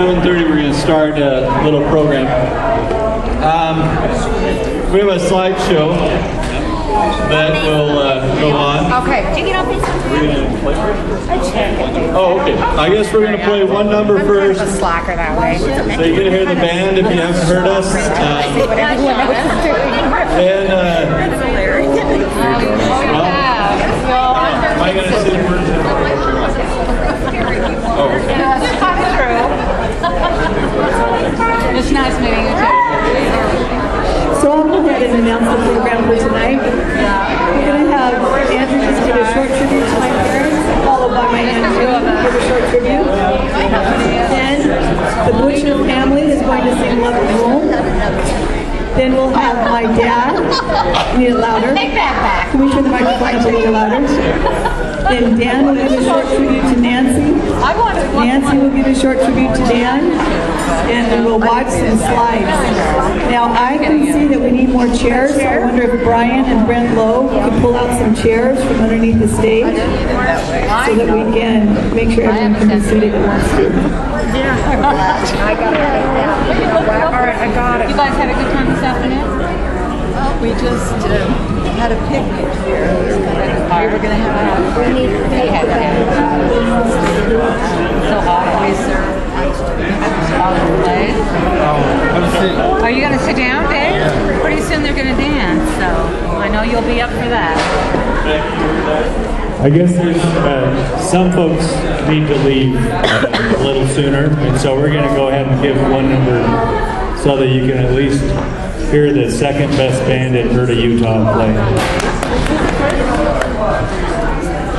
7:30, we're gonna start a little program. Um, we have a slideshow that will uh, go on. Okay. Did you get off this? We're gonna play first? Oh, okay. I guess we're gonna play one number first. A slacker that way. So you can hear the band if you haven't heard us. Um, and uh, well, am I gonna sit first? Oh, okay. It's nice meeting you too. So I'll go ahead and announce the program for tonight. We're going to have Andrew just give a short tribute to my parents, followed by my Aunt Julie give a short tribute. Then the Butcher family is going to sing Love at Home. Then we'll have my dad. Need it louder. Take that back. Can we turn the microphone up a little louder? Then Dan will give a short tribute to Nancy. I wanted one. Nancy will give a short tribute to Dan, and then we'll watch some slides. Now, I can see that we need more chairs, so I wonder if Brian and Brent Lowe could pull out some chairs from underneath the stage, so that we can make sure everyone can be seated who wants to. All right, I got it. You guys had a good time this afternoon? We just uh, had a picnic here. It was kind of- We were going to have a We had to have it. So hot. We serve all the plays. Are you going to sit down, Dave? Pretty soon they're going to dance, so I know you'll be up for that. I guess there's, uh, some folks need to leave a little sooner, and so we're gonna go ahead and give one number so that you can at least hear the second best band in Erda, Utah play.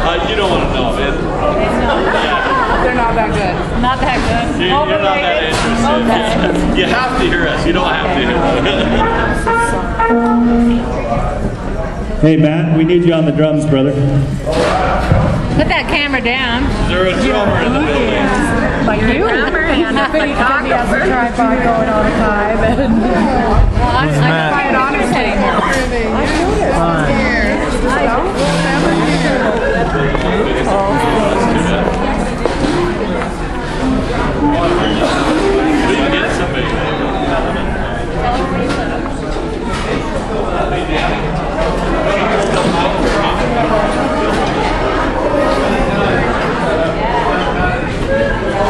Uh, you don't wanna know, man. They're not that good. Not that good. You're not that interested. You have to hear us, you don't have to. Hear hey, Matt, we need you on the drums, brother. Put that camera down. Is there a drummer in the building? Like you. Because he has a tripod going on a time and. Well, I, I don't find it honest anymore. We can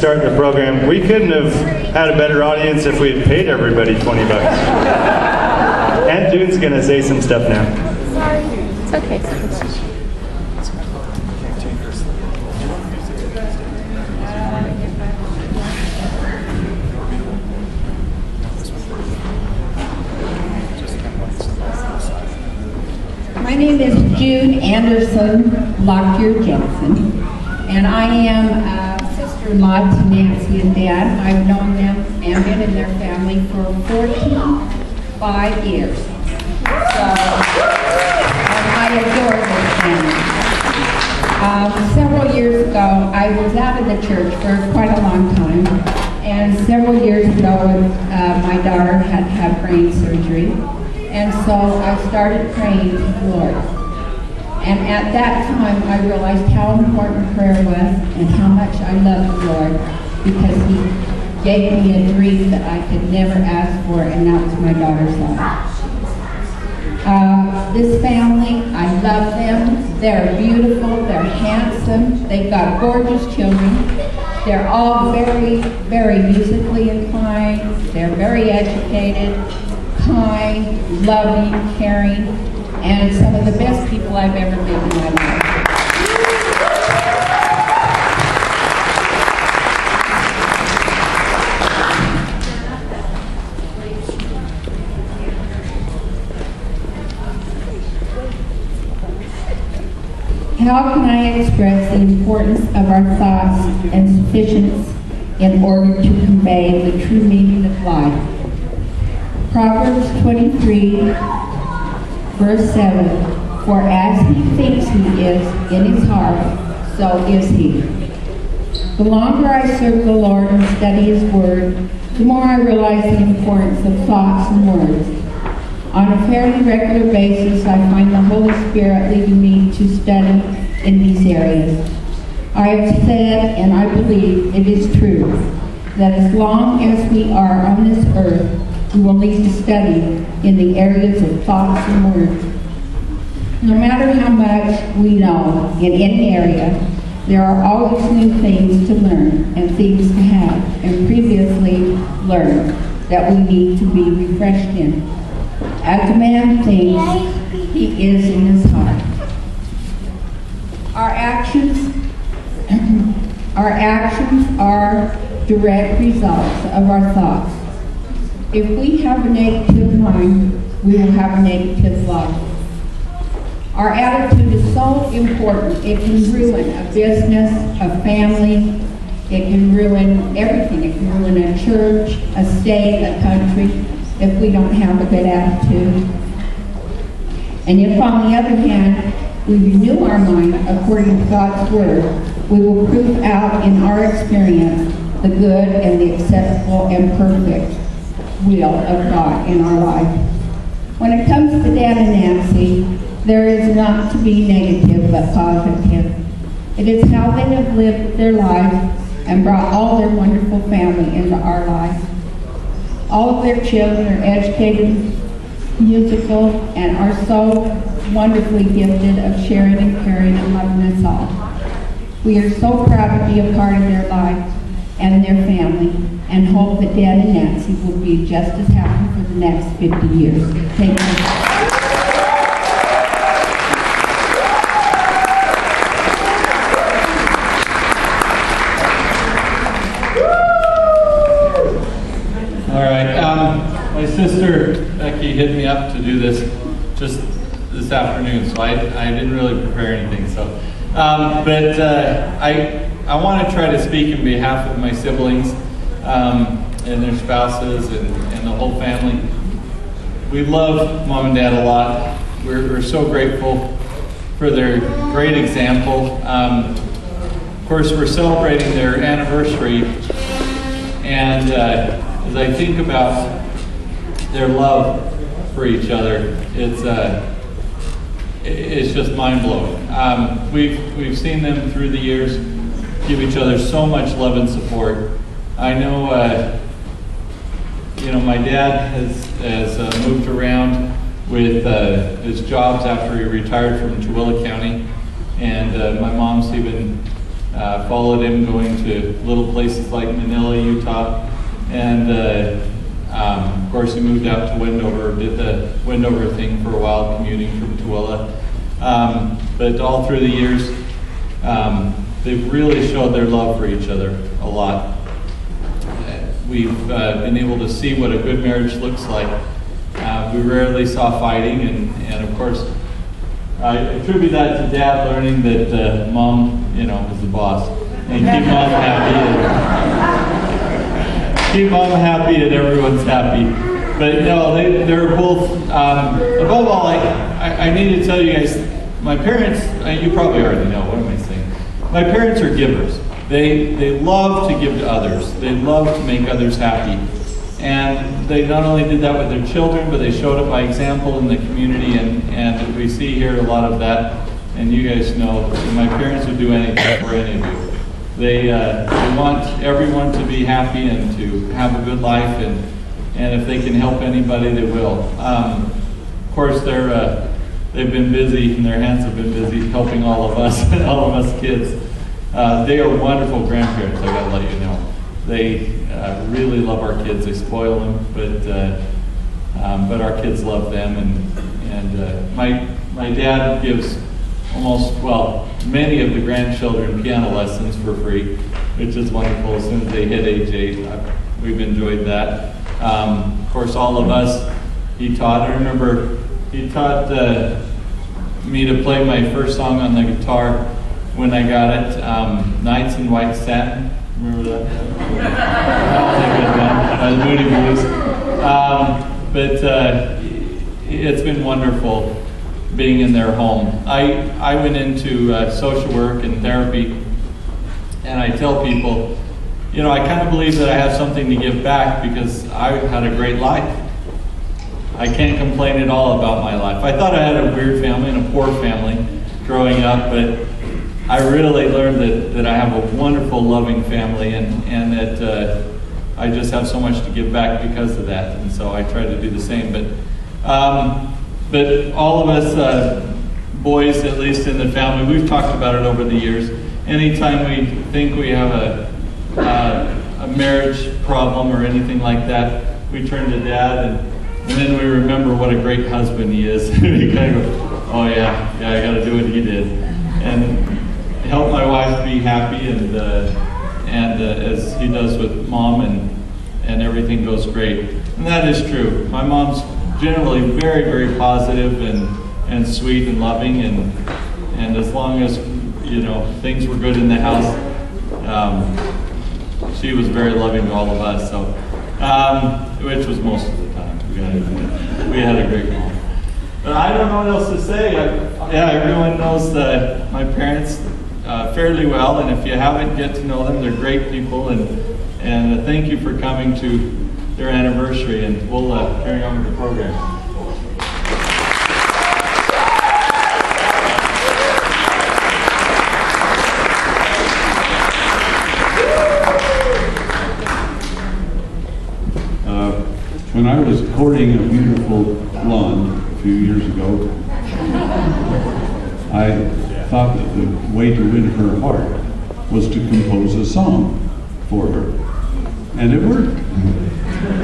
We're going to start the program. We couldn't have had a better audience if we had paid everybody 20 bucks. Aunt June's going to say some stuff now. Sorry. It's okay. My name is June Anderson Lockyer Jensen, and I am a sister-in-law to Nancy and Dan. I've known them and been in their family for 45 years. So, I adore their family. Um, several years ago, I was out of the church for quite a long time, And several years ago, uh, my daughter had had brain surgery. And so I started praying to the Lord. At that time, I realized how important prayer was and how much I loved the Lord because He gave me a dream that I could never ask for, and that was my daughter's life. Uh, this family, I love them. They're beautiful, they're handsome, they've got gorgeous children. They're all very, very musically inclined. They're very educated, kind, loving, caring, and some of the best people I've ever met in my life. How can I express the importance of our thoughts and sufficiency in order to convey the true meaning of life? Proverbs 23, verse 7, For as he thinks he is in his heart, so is he. The longer I serve the Lord and study his word, the more I realize the importance of thoughts and words. On a fairly regular basis, I find the Holy Spirit leading me to study in these areas. I have said, and I believe it is true, that as long as we are on this earth, we will need to study in the areas of thoughts and words. No matter how much we know in any area, there are always new things to learn and things to have and previously learned that we need to be refreshed in. As a man thinks, he is in his heart. Our actions, our actions are direct results of our thoughts. If we have a negative mind, we will have a negative life. Our attitude is so important. It can ruin a business, a family. It can ruin everything. It can ruin a church, a state, a country, if we don't have a good attitude. And if, on the other hand, we renew our mind according to God's Word, we will prove out in our experience the good and the acceptable and perfect will of God in our life. When it comes to Dan and Nancy, there is not to be negative but positive. It is how they have lived their life and brought all their wonderful family into our life. All of their children are educated, musical, and are so wonderfully gifted of sharing and caring and loving us all. We are so proud to be a part of their life and their family and hope that Dan and Nancy will be just as happy for the next 50 years. Thank you. All right. Um, my sister Becky hit me up to do this just this afternoon, so I, I didn't really prepare anything. So, um, but uh, I I want to try to speak in behalf of my siblings um, and their spouses and, and the whole family. We love mom and dad a lot. We're, we're so grateful for their great example. Um, of course, we're celebrating their anniversary, and uh, as I think about their love for each other, it's uh, it's just mind blowing. Um, we've we've seen them through the years give each other so much love and support. I know, uh, you know, my dad has has uh, moved around with uh, his jobs after he retired from Tooele County, and uh, my mom's even uh, followed him going to little places like Manila, Utah, and uh, um, of course he moved out to Wendover, did the Wendover thing for a while, commuting from Tooele. Um, but all through the years, um, they've really showed their love for each other a lot. We've uh, been able to see what a good marriage looks like. Uh, we rarely saw fighting, and, and of course, I attribute that to dad learning that uh, mom, you know, is the boss. And keep mom happy. And, keep mom happy and everyone's happy. But no, they, they're both, um, above all, I, I, I need to tell you guys, my parents, uh, you probably already know, what am I? My parents are givers. They, they love to give to others. They love to make others happy. And they not only did that with their children, but they showed it by example in the community. And, and we see here a lot of that. And you guys know my parents would do anything for any of you. They, uh, they want everyone to be happy and to have a good life. And, and if they can help anybody, they will. Um, of course, they're, uh, they've been busy, and their hands have been busy helping all of us, and all of us kids. Uh, they are wonderful grandparents, I gotta let you know. They uh, really love our kids, they spoil them, but, uh, um, but our kids love them. And, and uh, my, my dad gives almost, well, many of the grandchildren piano lessons for free, which is wonderful as soon as they hit age eight. i we've enjoyed that. Um, of course, all of us, he taught. I remember he taught uh, me to play my first song on the guitar when I got it, um, Nights in White Satin. Remember that? uh, the Moody Blues. Um, but uh, it's been wonderful being in their home. I, I went into uh, social work and therapy, and I tell people, you know, I kind of believe that I have something to give back because I had a great life. I can't complain at all about my life. I thought I had a weird family and a poor family growing up, but I really learned that, that I have a wonderful, loving family and, and that uh, I just have so much to give back because of that. And so I try to do the same. But, um, but all of us, uh, boys, at least in the family, we've talked about it over the years. Anytime we think we have a, uh, a marriage problem or anything like that, we turn to dad and and then we remember what a great husband he is. we kind of go, oh yeah, yeah, I got to do what he did, and help my wife be happy, and uh, and uh, as he does with mom, and and everything goes great. And that is true. My mom's generally very, very positive and and sweet and loving, and and as long as you know things were good in the house, um, she was very loving to all of us. So, um, which was most we had a great mom. But I don't know what else to say. I, yeah, everyone knows the, my parents uh, fairly well, and if you haven't, get to know them. They're great people, and and uh, thank you for coming to their anniversary. And we'll uh, carry on with the program. When I was courting a beautiful blonde a few years ago, I thought that the way to win her heart was to compose a song for her. And it worked.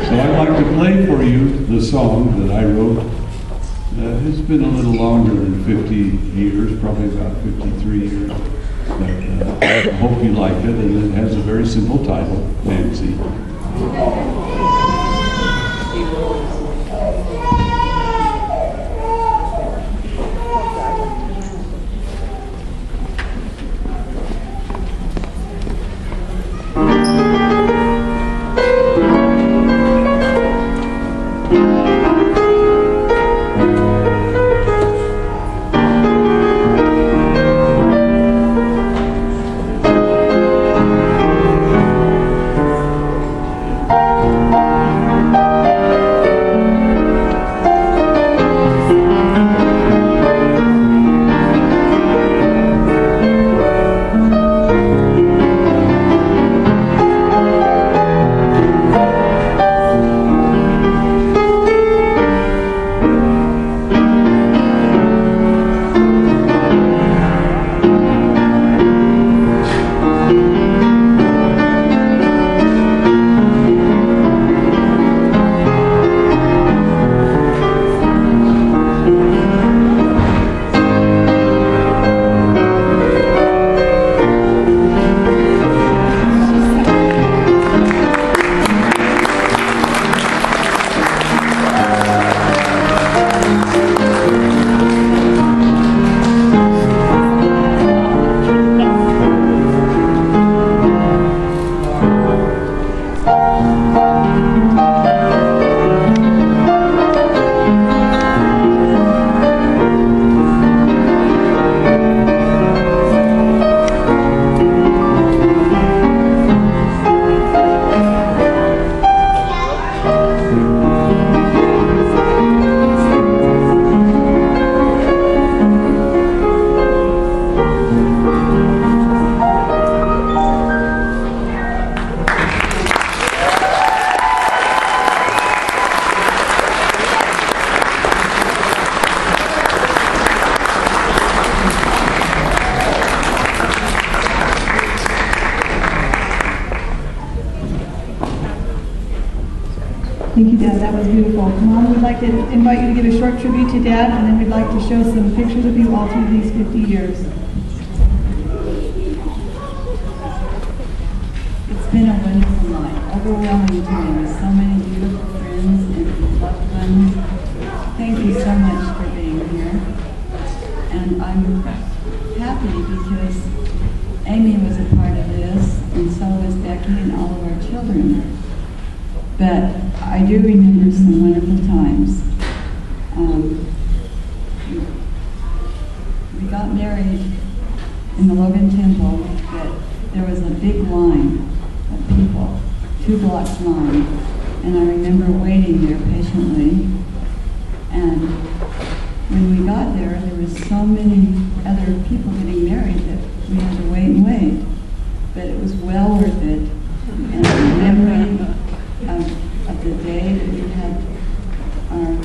So I'd like to play for you the song that I wrote. Uh, it's been a little longer than 50 years, probably about 53 years. But uh, I hope you like it, and it has a very simple title, Nancy. Invite you to give a short tribute to Dad, and then we'd like to show some pictures of you all through these 50 years. Two blocks long. and I remember waiting there patiently. And when we got there, there was so many other people getting married that we had to wait and wait. But it was well worth it. And the memory of, of the day that we had our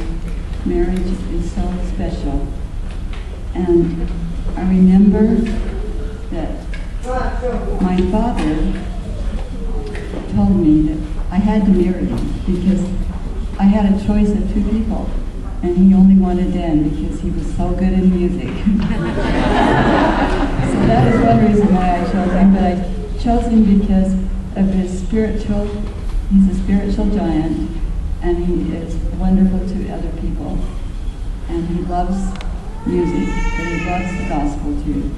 marriage is so special. And I remember that my father me that I had to marry him because I had a choice of two people, and he only wanted Dan because he was so good in music. so that is one reason why I chose him, but I chose him because of his spiritual, he's a spiritual giant, and he is wonderful to other people. And he loves music, but he loves the gospel too.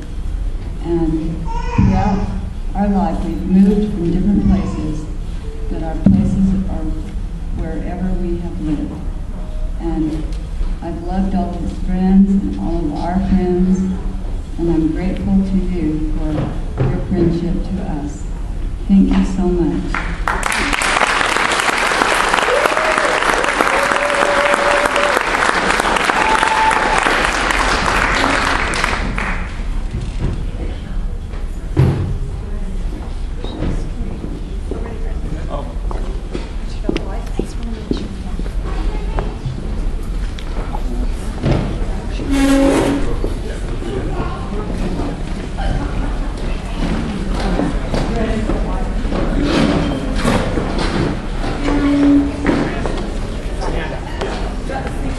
And throughout our life, we've moved from different places, but our places are wherever we have lived. And I've loved all his friends and all of our friends, and I'm grateful to you for your friendship to us. Thank you so much.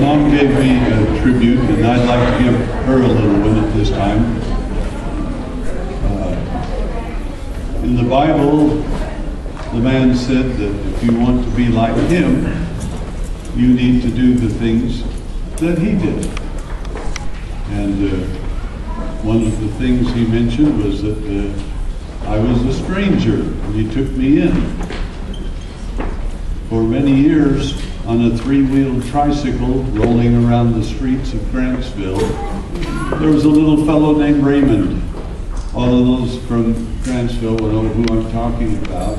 mom gave me a tribute, and I'd like to give her a little one at this time. Uh, in the Bible, the man said that if you want to be like him, you need to do the things that he did. And uh, one of the things he mentioned was that uh, I was a stranger, and he took me in. For many years, on a three-wheeled tricycle rolling around the streets of Grantsville. There was a little fellow named Raymond. All of those from Grantsville will know who I'm talking about.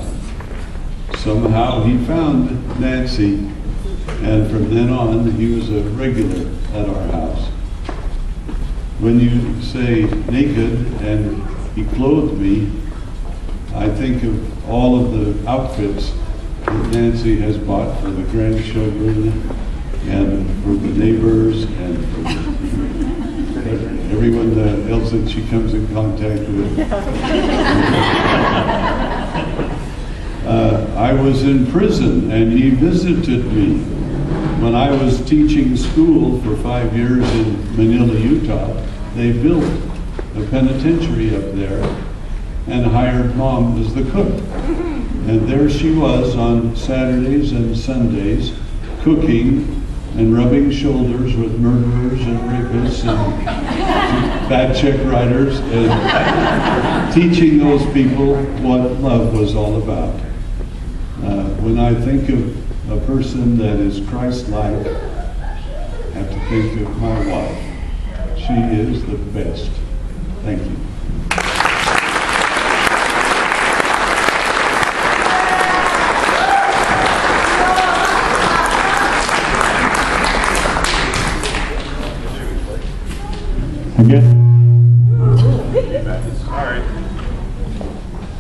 Somehow he found Nancy, and from then on, he was a regular at our house. When you say naked and he clothed me, I think of all of the outfits Nancy has bought for the grandchildren and for the neighbors and for everyone that else that she comes in contact with. Uh, I was in prison and he visited me when I was teaching school for five years in Manila, Utah. They built a penitentiary up there and hired mom as the cook. And there she was on Saturdays and Sundays cooking and rubbing shoulders with murderers and rapists and bad check writers and teaching those people what love was all about. Uh, when I think of a person that is Christ-like, I have to think of my wife. She is the best. Thank you. I guess.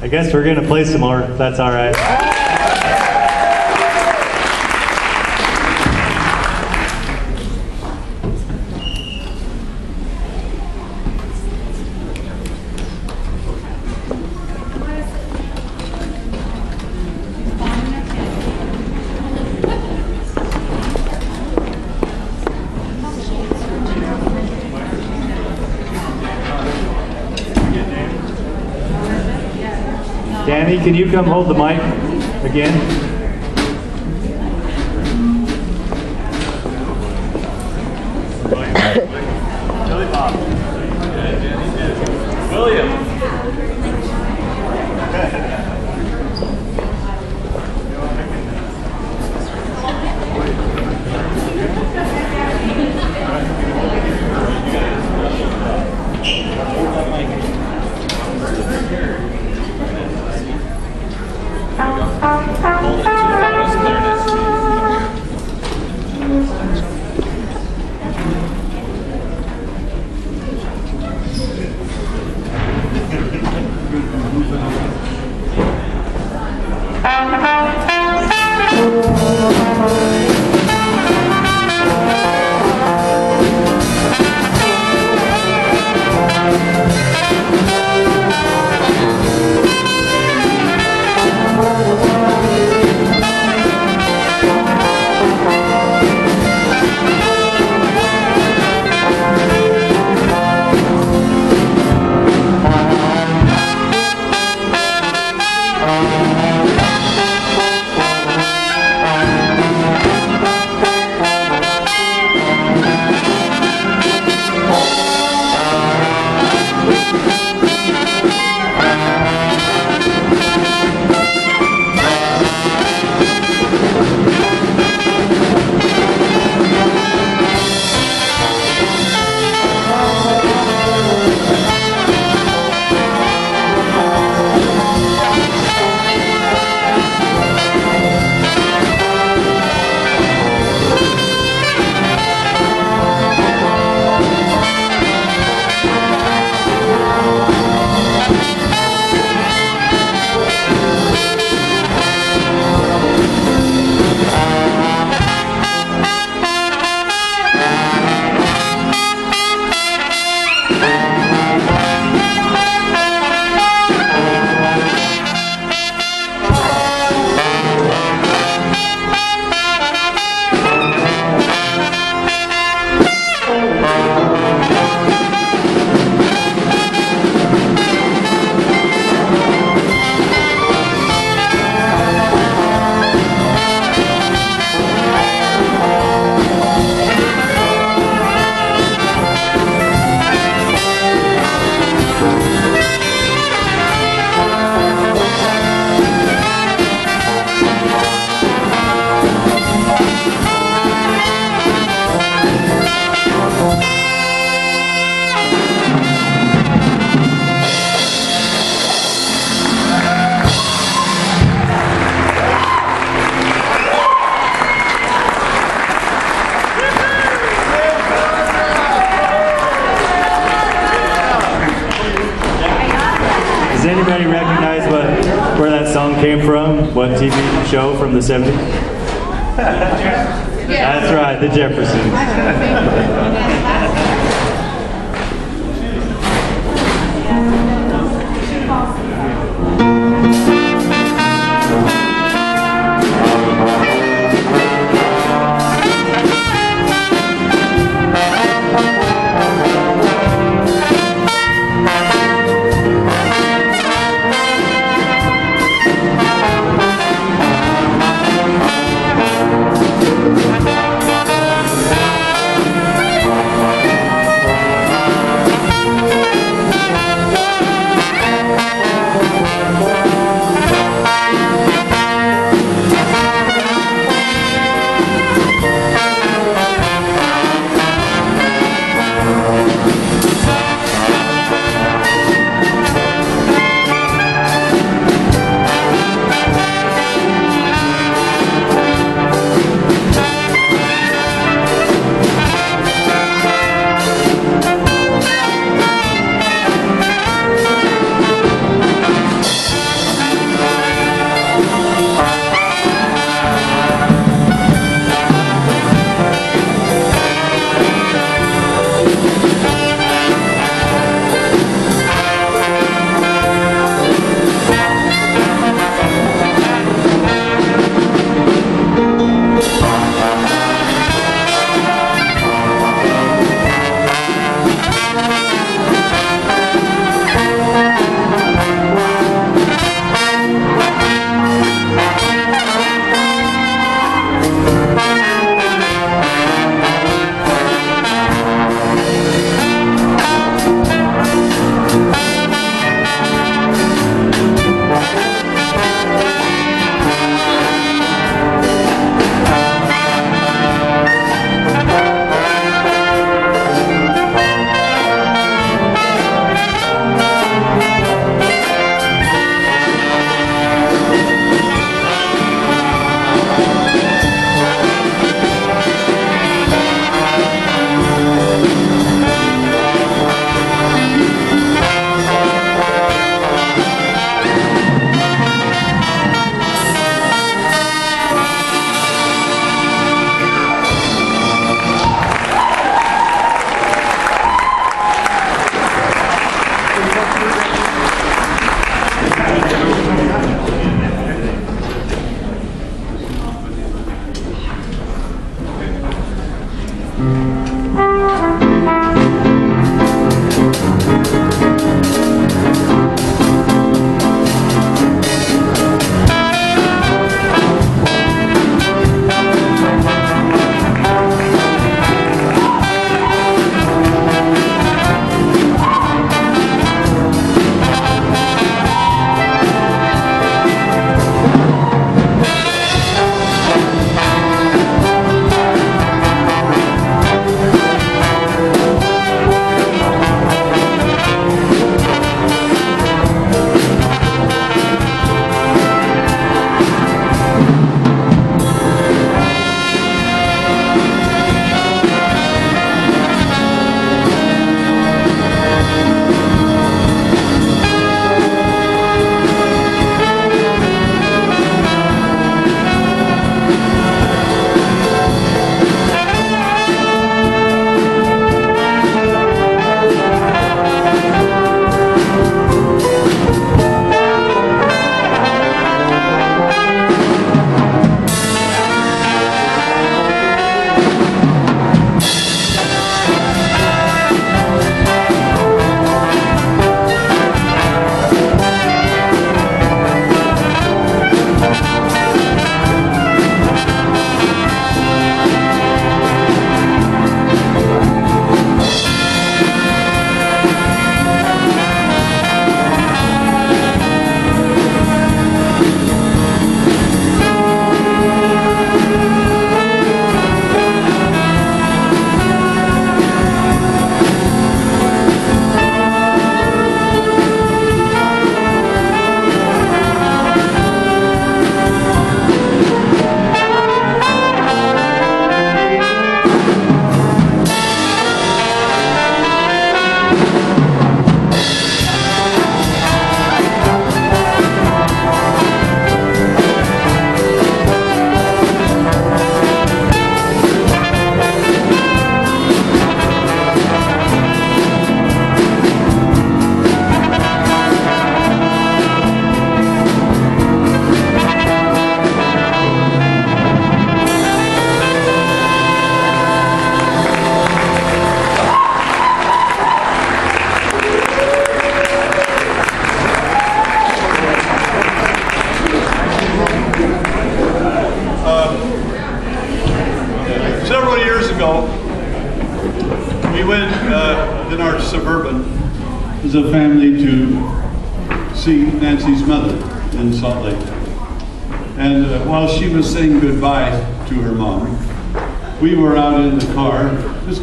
I guess we're gonna play some more. That's all right. Can you come hold the mic again? Show from the 70s? That's right, The Jeffersons.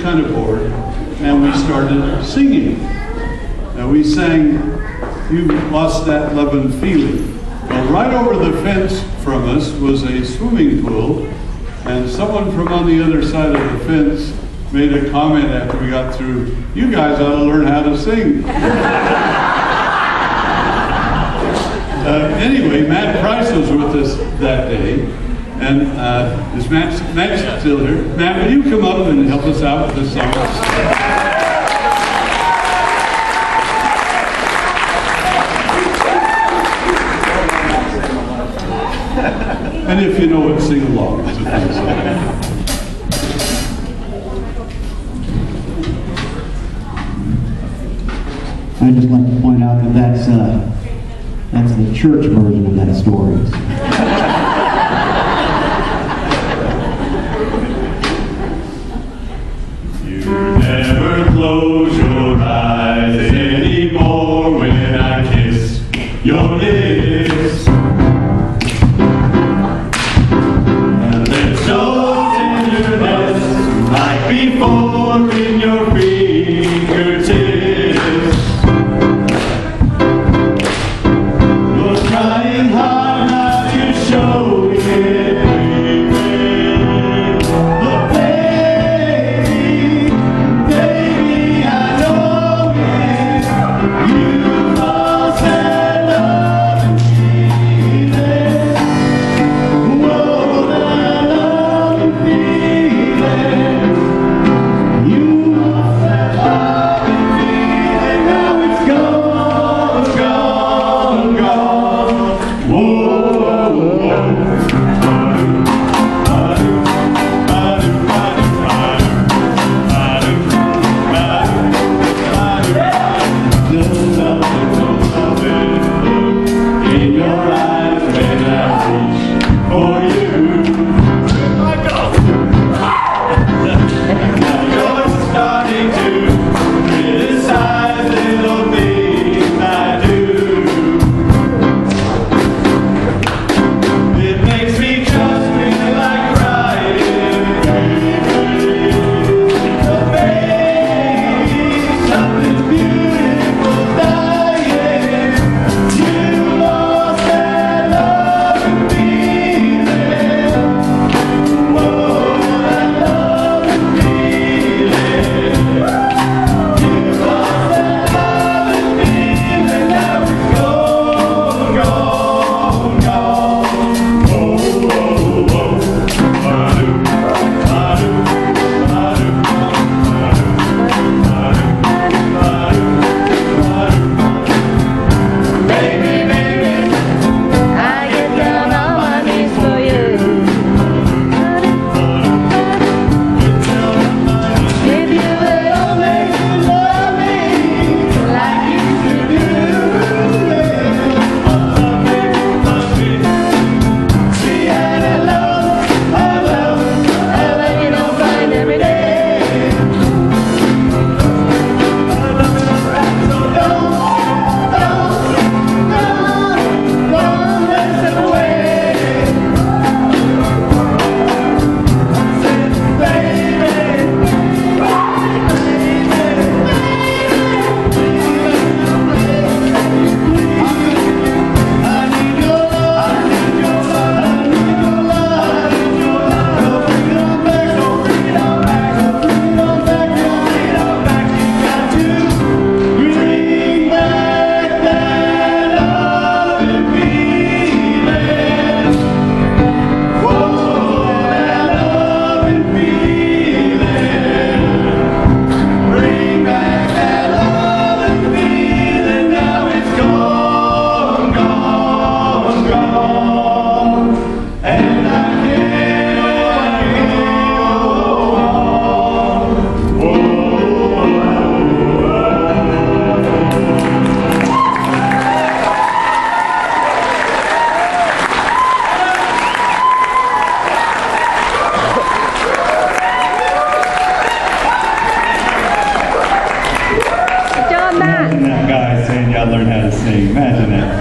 Kind of bored, and we started singing. And we sang, You Lost That Lovin' Feeling. Well, right over the fence from us was a swimming pool, and someone from on the other side of the fence made a comment after we got through, You guys ought to learn how to sing. Uh, anyway, Matt Price was with us that and uh, is Matt, Matt still here? Matt, will you come up and help us out with this song? And if you know it, sing along. I'd just like to point out that that's, uh, that's the church version of that story. Your lips. Amen. that.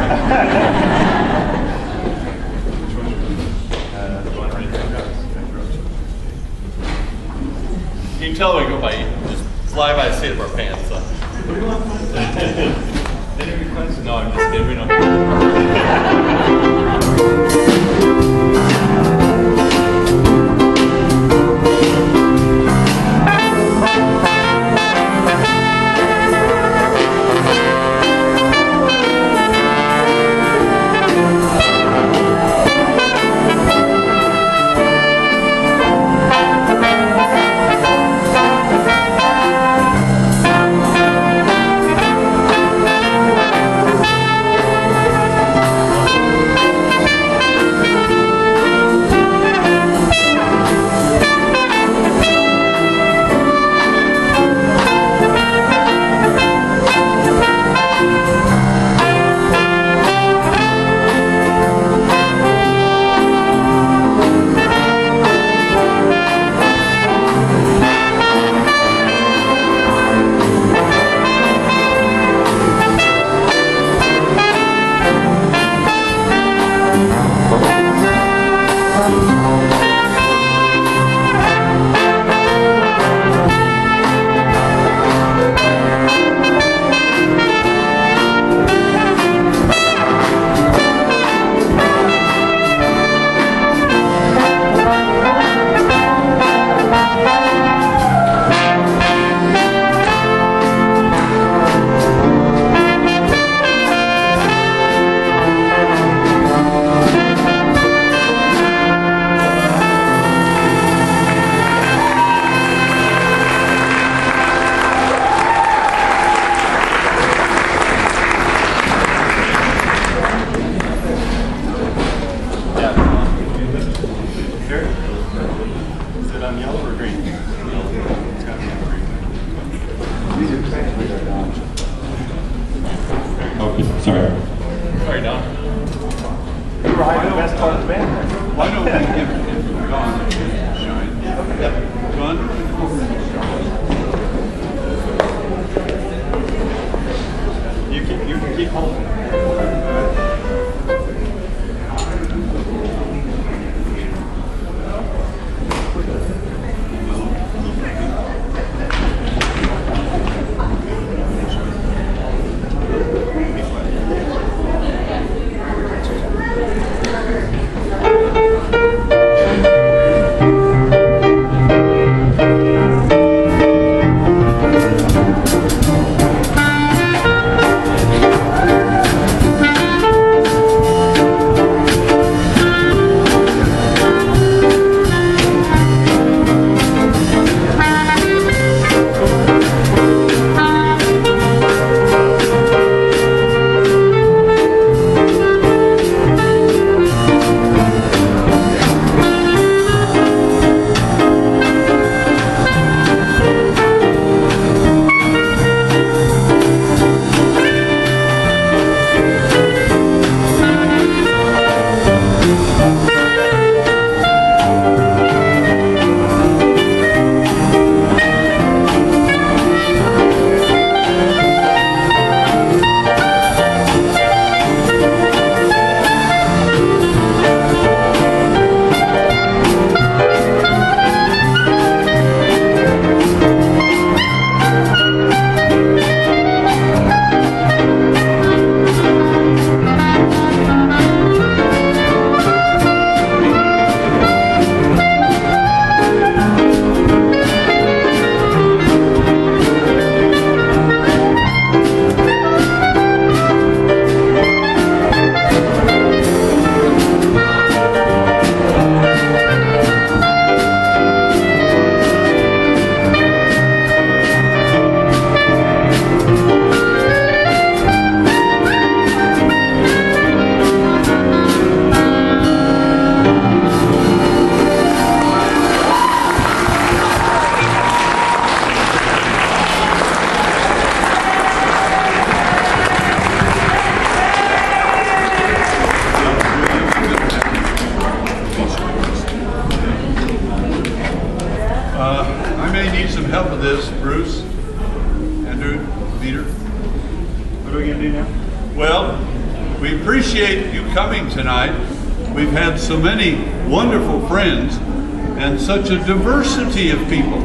Such a diversity of people.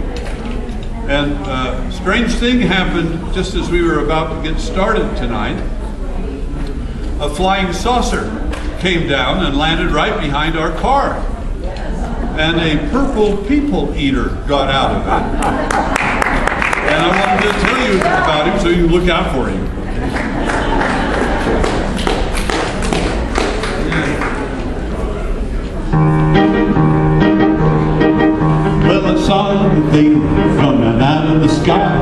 And uh, strange thing happened just as we were about to get started tonight. A flying saucer came down and landed right behind our car. And a purple people eater got out of it. And I wanted to tell you about him so you look out for him. Saw the thing coming out of the sky.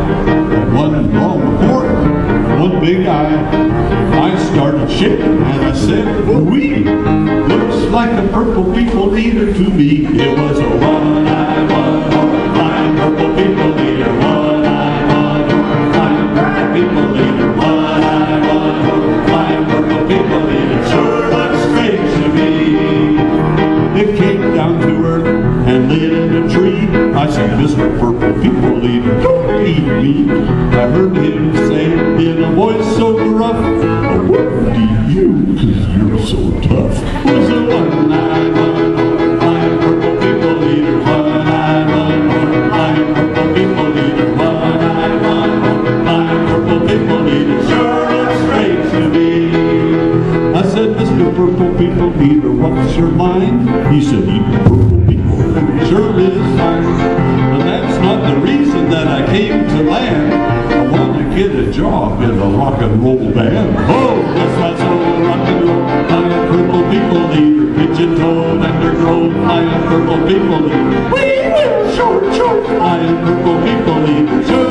One long horn, one big eye. I started shaking and I said, wee Looks like a purple people eater to me. It was a one-eye, one-horn, purple people eater. One-eye, one-horn, purple people eater. One-eye, one-horn, purple people eater. Sure looks strange to me. It came down to earth and lit in. I said, Mr. Purple People Eater, don't eat me. I heard him say in a voice so rough, I wouldn't eat you because you're so tough. Was a one-eyed, one-horned, job in a rock and roll band. Oh, that's my soul, rock and roll. I am purple people eater, pigeon-toed, undergrowth. I am purple people eater. Wee, wee, short, short. I am purple people eater. Sure